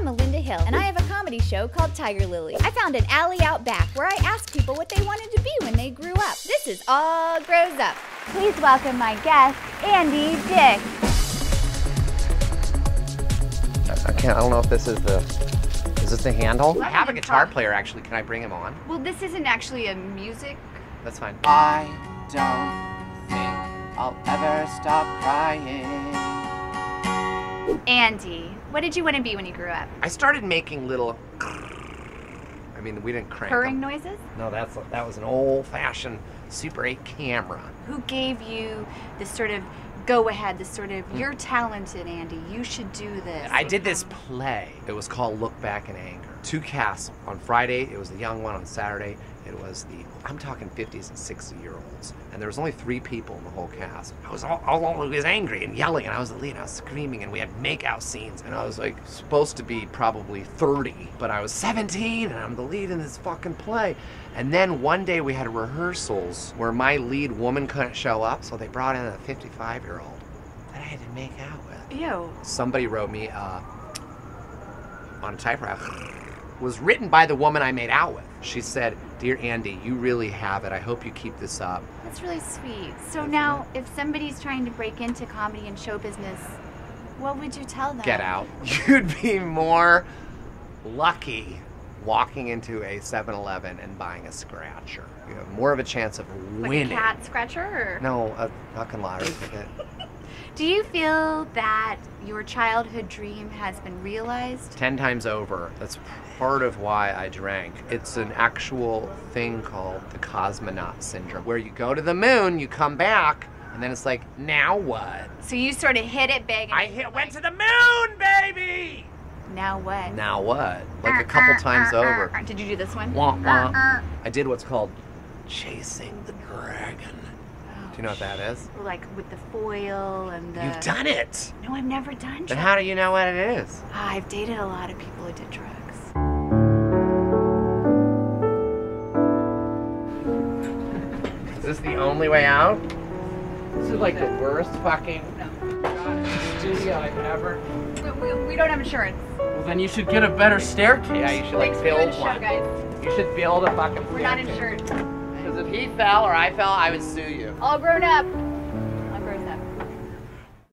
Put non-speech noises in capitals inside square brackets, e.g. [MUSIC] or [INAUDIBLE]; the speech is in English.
I'm Melinda Hill, and I have a comedy show called Tiger Lily. I found an alley out back where I asked people what they wanted to be when they grew up. This is All Growz Up. Please welcome my guest, Andy Dick. I can't. I don't know if this is the. Is this the handle? I have a guitar player actually. Can I bring him on? Well, this isn't actually a music. That's fine. I don't think I'll ever stop crying. Andy, what did you want to be when you grew up? I started making little. I mean, we didn't crank. Purring them. noises? No, that's that was an old-fashioned Super 8 camera. Who gave you this sort of go ahead, this sort of, you're talented, Andy, you should do this? I did this um, play. It was called Look Back in Anger. Two casts. On Friday, it was the young one. On Saturday, it was the, I'm talking 50s and 60 year olds. And there was only three people in the whole cast. I was all, all always angry and yelling, and I was the lead, and I was screaming, and we had makeout scenes. And I was like supposed to be probably 30, but I was 17, and I'm the lead in this fucking play. And then one day we had rehearsals where my lead woman couldn't show up, so they brought in a 55 year old that I had to make out with Ew. somebody wrote me uh, on a typewriter was written by the woman I made out with. She said, "Dear Andy, you really have it. I hope you keep this up." That's really sweet. So now, if somebody's trying to break into comedy and show business, what would you tell them? Get out. [LAUGHS] You'd be more lucky walking into a 7-Eleven and buying a scratcher. You have more of a chance of Like winning. a cat scratcher? Or? No, a fucking lottery ticket. Do you feel that your childhood dream has been realized? 10 times over. That's part of why I drank. It's an actual thing called the cosmonaut syndrome, where you go to the moon, you come back, and then it's like, now what? So you sort of hit it big. And I hit, went to the moon, baby! Now what? Now what? Like a uh, couple uh, times uh, over. Did you do this one? Wah, wah. Uh, I did what's called chasing the dragon. Do you know what that is? Like with the foil and the. You've done it! No, I've never done Then drugs. how do you know what it is? Ah, I've dated a lot of people who did drugs. Is this the only way out? This is like the worst fucking studio I've ever. We, we, we don't have insurance. Well, then you should get a better staircase. Yeah, you should like Thanks build the show, guys. You should build a fucking We're not staircase. insured. Because if he fell or I fell, I would sue you. All grown up.